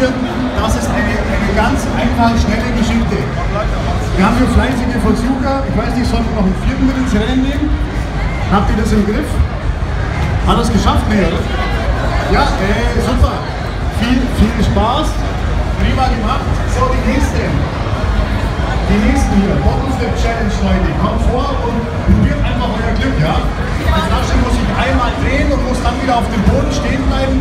wird, das ist eine, eine ganz einfache, schnelle Geschichte. Wir haben hier fleißige Versucher, ich weiß nicht, sollten wir noch einen vierten mit ins Rennen nehmen? Habt ihr das im Griff? Hat das es geschafft? Nee. Ja, äh, super. Viel, viel Spaß. Prima gemacht. So, die nächste. Die nächsten hier. Bottomflip Challenge, Leute. Kommt vor und probiert einfach euer Glück, ja? Die Flasche muss sich einmal drehen und muss dann wieder auf dem Boden stehen bleiben.